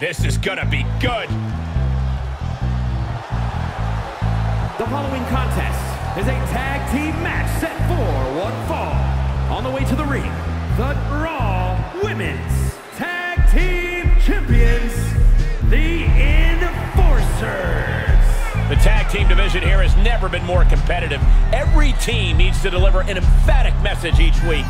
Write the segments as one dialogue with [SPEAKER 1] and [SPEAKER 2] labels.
[SPEAKER 1] This is gonna be good.
[SPEAKER 2] The following contest is a tag team match set for one fall. On the way to the ring, the Raw Women's Tag Team Champions, the Enforcers.
[SPEAKER 1] The tag team division here has never been more competitive. Every team needs to deliver an emphatic message each week.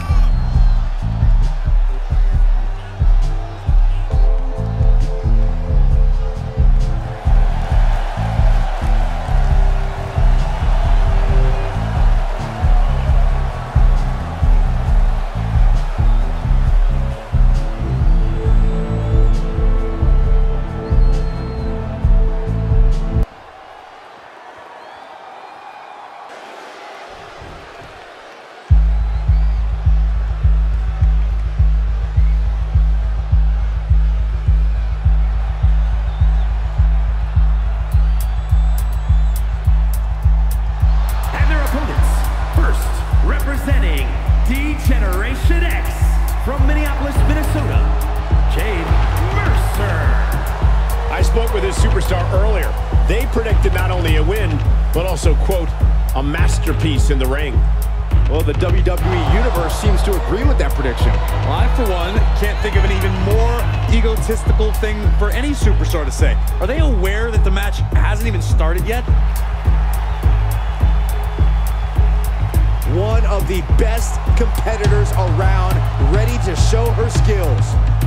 [SPEAKER 2] From Minneapolis, Minnesota, Jade Mercer.
[SPEAKER 1] I spoke with this superstar earlier. They predicted not only a win, but also, quote, a masterpiece in the ring.
[SPEAKER 3] Well, the WWE Universe seems to agree with that prediction.
[SPEAKER 4] Well, I, for one, can't think of an even more egotistical thing for any superstar to say. Are they aware that the match hasn't even started yet?
[SPEAKER 3] One of the best competitors around, ready to show her skills.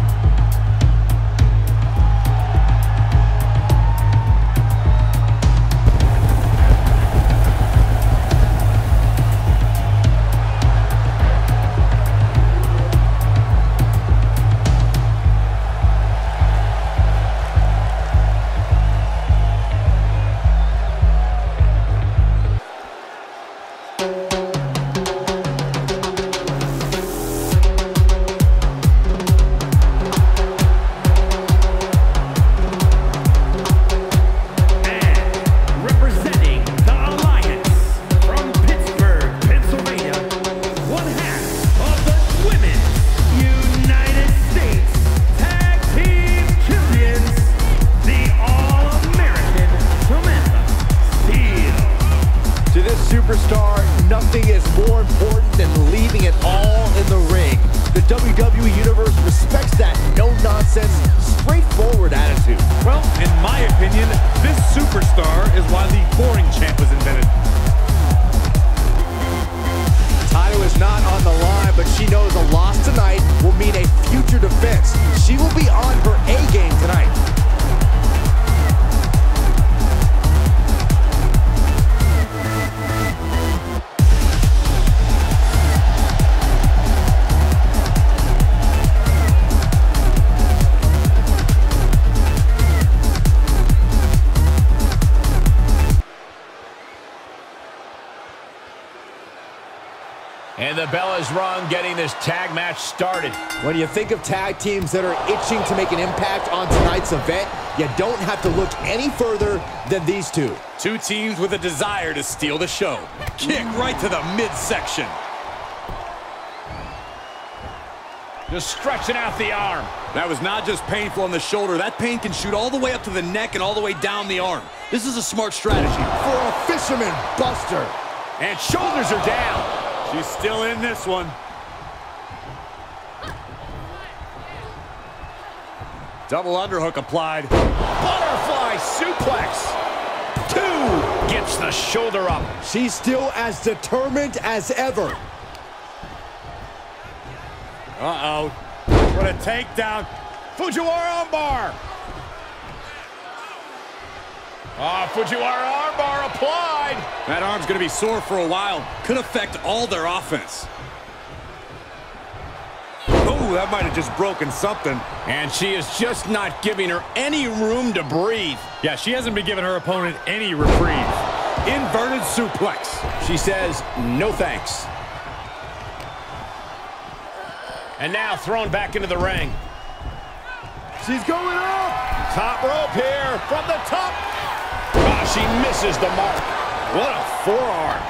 [SPEAKER 4] Opinion, this superstar is why the boring champ was invented.
[SPEAKER 3] Title is not on the line, but she knows a loss tonight will mean a future defense. She will be on her A game tonight.
[SPEAKER 1] And the bell is rung, getting this tag match started.
[SPEAKER 3] When you think of tag teams that are itching to make an impact on tonight's event, you don't have to look any further than these two.
[SPEAKER 4] Two teams with a desire to steal the show. Kick right to the midsection.
[SPEAKER 1] Just stretching out the arm.
[SPEAKER 4] That was not just painful on the shoulder. That pain can shoot all the way up to the neck and all the way down the arm. This is a smart strategy.
[SPEAKER 3] For a fisherman buster.
[SPEAKER 1] And shoulders are down.
[SPEAKER 4] She's still in this one. Double underhook applied.
[SPEAKER 1] Butterfly suplex. Two gets the shoulder up.
[SPEAKER 3] She's still as determined as ever.
[SPEAKER 4] Uh-oh. What a takedown.
[SPEAKER 1] Fujiwara armbar. Ah, Fujiwara armbar applied.
[SPEAKER 4] That arm's going to be sore for a while. Could affect all their offense. Oh, that might have just broken something.
[SPEAKER 1] And she is just not giving her any room to breathe.
[SPEAKER 4] Yeah, she hasn't been giving her opponent any reprieve. Inverted suplex.
[SPEAKER 1] She says, no thanks. And now thrown back into the ring.
[SPEAKER 3] She's going up.
[SPEAKER 1] Top rope here from the top. Ah, she misses the mark. What a forearm.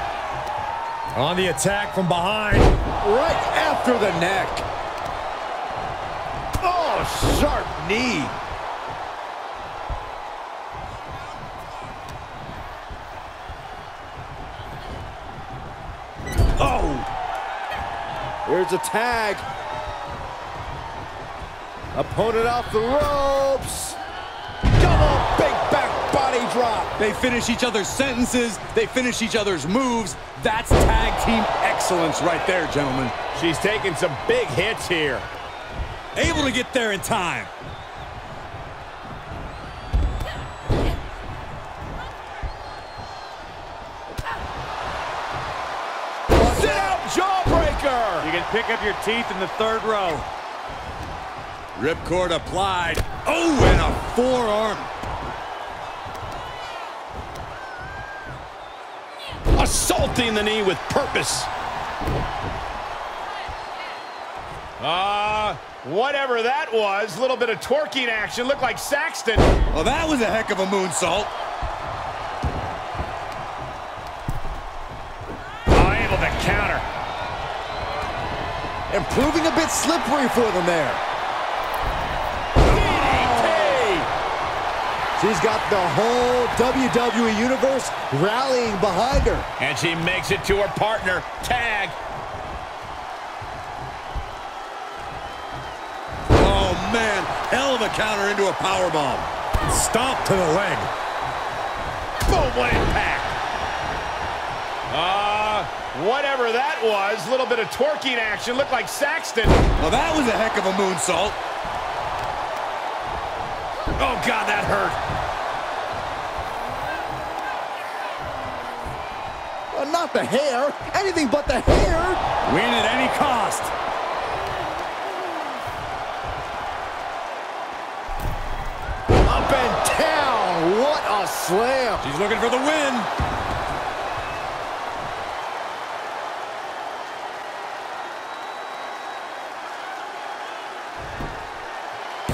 [SPEAKER 4] On the attack from behind.
[SPEAKER 3] Right after the neck. Oh, sharp knee. Oh! Here's a tag. Opponent off the ropes drop.
[SPEAKER 4] They finish each other's sentences. They finish each other's moves. That's tag team excellence right there, gentlemen.
[SPEAKER 1] She's taking some big hits here.
[SPEAKER 4] Able to get there in time.
[SPEAKER 1] Sit out jawbreaker.
[SPEAKER 4] You can pick up your teeth in the third row. Ripcord applied. Oh, and a forearm.
[SPEAKER 1] Assaulting the knee with purpose. Ah, uh, whatever that was. A little bit of twerking action. Looked like Saxton.
[SPEAKER 4] Well, that was a heck of a moonsault.
[SPEAKER 1] Oh, able to counter.
[SPEAKER 3] And proving a bit slippery for them there. She's got the whole WWE Universe rallying behind her.
[SPEAKER 1] And she makes it to her partner. Tag.
[SPEAKER 4] Oh, man. Hell of a counter into a powerbomb. Stomp to the leg.
[SPEAKER 1] Boom, what impact. Uh, whatever that was. A little bit of twerking action. Looked like Saxton.
[SPEAKER 4] Well, that was a heck of a moonsault.
[SPEAKER 1] Oh, God, that hurt.
[SPEAKER 3] Uh, not the hair. Anything but the hair.
[SPEAKER 4] Win at any cost.
[SPEAKER 3] Up and down. What a slam.
[SPEAKER 4] She's looking for the win.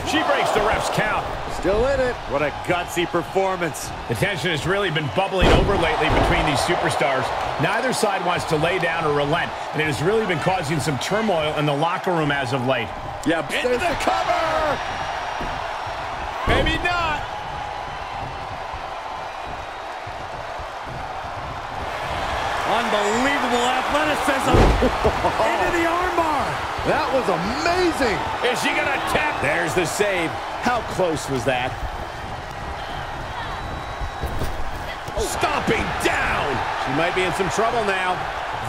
[SPEAKER 1] She breaks the ref's count.
[SPEAKER 3] Still in it.
[SPEAKER 4] What a gutsy performance.
[SPEAKER 1] The tension has really been bubbling over lately between these superstars. Neither side wants to lay down or relent, and it has really been causing some turmoil in the locker room as of late.
[SPEAKER 4] Yeah,
[SPEAKER 1] Into the cover! Maybe not.
[SPEAKER 4] Unbelievable athleticism. Into the armbar.
[SPEAKER 3] That was amazing.
[SPEAKER 1] Is she going to tap? There's the save. How close was that? Stomping down. She might be in some trouble now.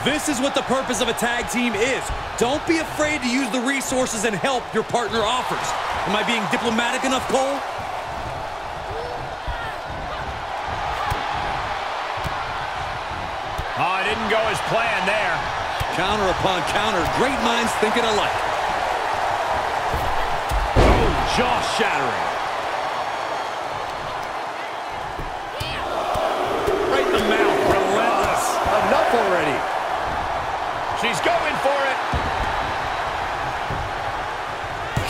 [SPEAKER 4] This is what the purpose of a tag team is. Don't be afraid to use the resources and help your partner offers. Am I being diplomatic enough, Cole?
[SPEAKER 1] Didn't go as planned there.
[SPEAKER 4] Counter upon counter. Great minds thinking alike.
[SPEAKER 1] Oh, jaw-shattering. Right in the mouth. Relentless.
[SPEAKER 3] Enough already.
[SPEAKER 1] She's going for it.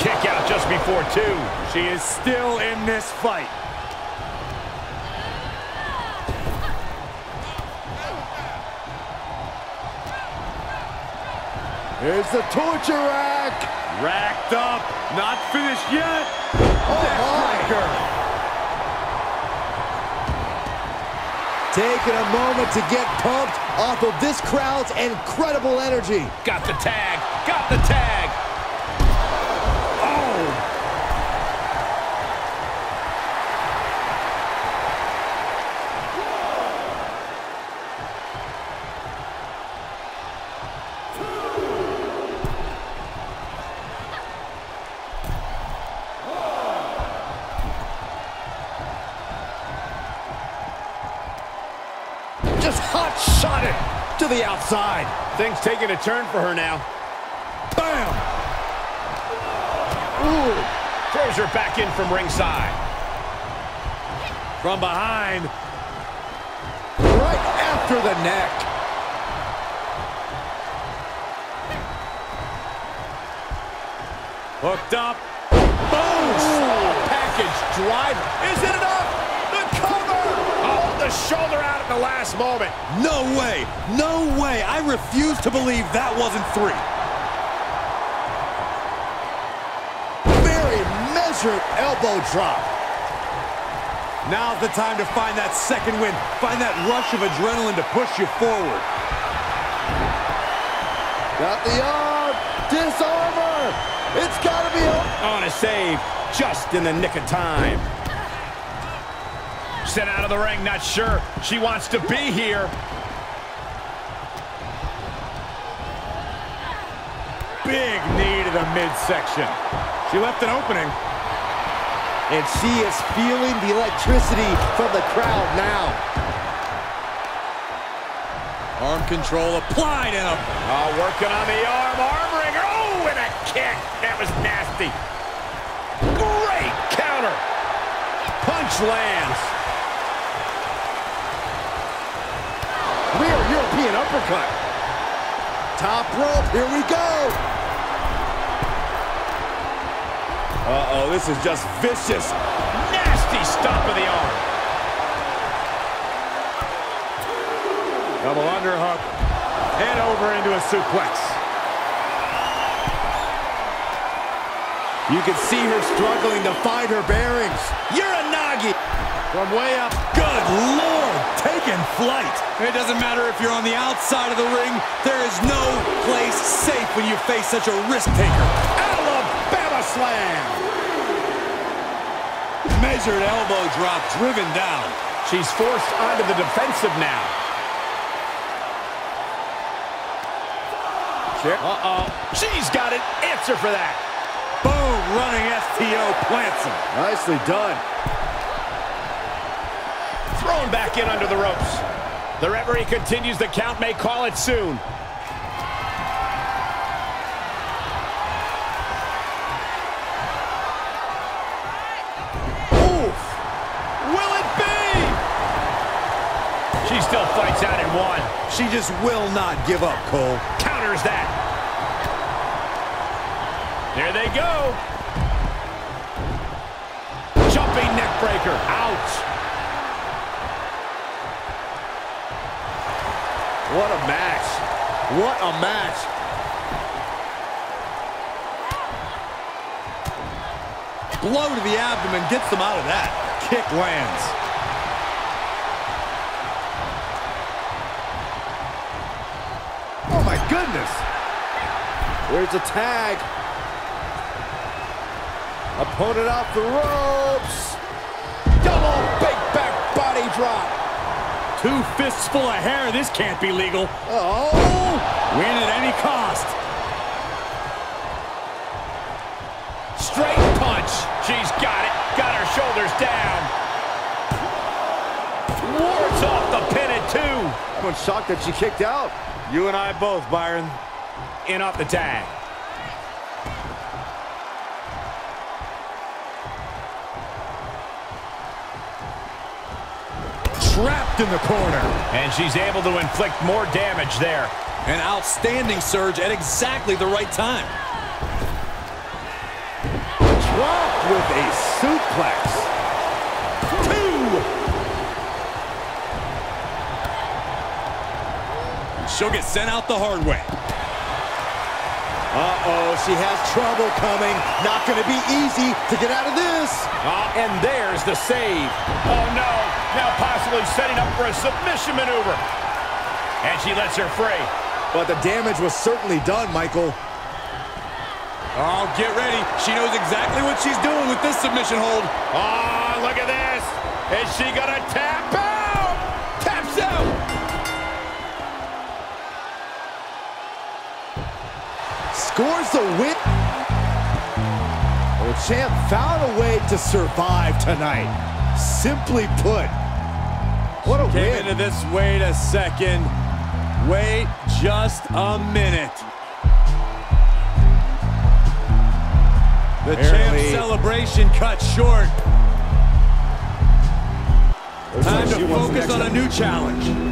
[SPEAKER 1] Kick out just before two.
[SPEAKER 4] She is still in this fight.
[SPEAKER 3] Here's the torture rack.
[SPEAKER 4] Racked up. Not finished yet.
[SPEAKER 3] Oh, my. Taking a moment to get pumped off of this crowd's incredible energy.
[SPEAKER 1] Got the tag. Got the tag. Things taking a turn for her now. Bam! Ooh. Throws her back in from ringside.
[SPEAKER 4] From behind.
[SPEAKER 3] Right after the neck.
[SPEAKER 4] Hooked up.
[SPEAKER 1] Boom! Package driver. Is it enough? The cover! The shoulder out at the last moment.
[SPEAKER 4] No way. No way. I refuse to believe that wasn't three.
[SPEAKER 3] Very measured elbow drop.
[SPEAKER 4] Now's the time to find that second win. Find that rush of adrenaline to push you forward.
[SPEAKER 3] Got the arm. Disarm! It's gotta be over!
[SPEAKER 1] On a save, just in the nick of time. Sent out of the ring, not sure she wants to be here.
[SPEAKER 4] Big knee to the midsection. She left an opening.
[SPEAKER 3] And she is feeling the electricity from the crowd now.
[SPEAKER 4] Arm control applied and a...
[SPEAKER 1] Oh, working on the arm, arm wringer. Oh, and a kick. That was nasty. Great counter. Punch lands.
[SPEAKER 3] European uppercut. Top rope, here we go.
[SPEAKER 1] Uh-oh, this is just vicious. Nasty stop of the arm.
[SPEAKER 4] Double underhook. And over into a suplex.
[SPEAKER 3] You can see her struggling to find her bearings.
[SPEAKER 1] Uranagi.
[SPEAKER 4] From way up. Good Lord. Taking flight. It doesn't matter if you're on the outside of the ring. There is no place safe when you face such a risk taker.
[SPEAKER 1] Alabama slam.
[SPEAKER 4] Measured elbow drop driven down.
[SPEAKER 1] She's forced onto the defensive now. Uh-oh. She's got an answer for that.
[SPEAKER 4] Boom. Running STO plants him.
[SPEAKER 3] Nicely done.
[SPEAKER 1] Thrown back in under the ropes. The referee continues the count, may call it soon. Oof! Will it be? She still fights out in one.
[SPEAKER 4] She just will not give up, Cole.
[SPEAKER 1] Counters that. There they go. Jumping neckbreaker. Ouch.
[SPEAKER 3] What a match. What a match.
[SPEAKER 4] Blow to the abdomen gets them out of that. Kick lands.
[SPEAKER 3] Oh my goodness. There's a tag. Opponent off the ropes. Double big back body drop.
[SPEAKER 4] Two fists full of hair. This can't be legal.
[SPEAKER 3] Oh.
[SPEAKER 4] Win at any cost.
[SPEAKER 1] Straight punch. She's got it. Got her shoulders down. Wards off the pin at two.
[SPEAKER 3] I'm shocked that she kicked out.
[SPEAKER 4] You and I both, Byron.
[SPEAKER 1] In off the tag.
[SPEAKER 4] Trapped in the corner.
[SPEAKER 1] And she's able to inflict more damage there.
[SPEAKER 4] An outstanding surge at exactly the right time.
[SPEAKER 3] Dropped with a suplex. Two.
[SPEAKER 4] She'll get sent out the hard way.
[SPEAKER 3] Uh-oh, she has trouble coming. Not going to be easy to get out of this.
[SPEAKER 1] Ah, and there's the save. Oh, no. Now possibly setting up for a submission maneuver. And she lets her free.
[SPEAKER 3] But the damage was certainly done, Michael.
[SPEAKER 4] Oh, get ready. She knows exactly what she's doing with this submission hold.
[SPEAKER 1] Oh, look at this. Is she going to tap out?
[SPEAKER 3] Scores the win. The champ found a way to survive tonight. Simply put, what a
[SPEAKER 4] Came
[SPEAKER 3] win.
[SPEAKER 4] into this, wait a second. Wait just a minute. The champ celebration cut short.
[SPEAKER 3] Looks
[SPEAKER 4] Time to
[SPEAKER 3] she wants the
[SPEAKER 4] focus on a new challenge.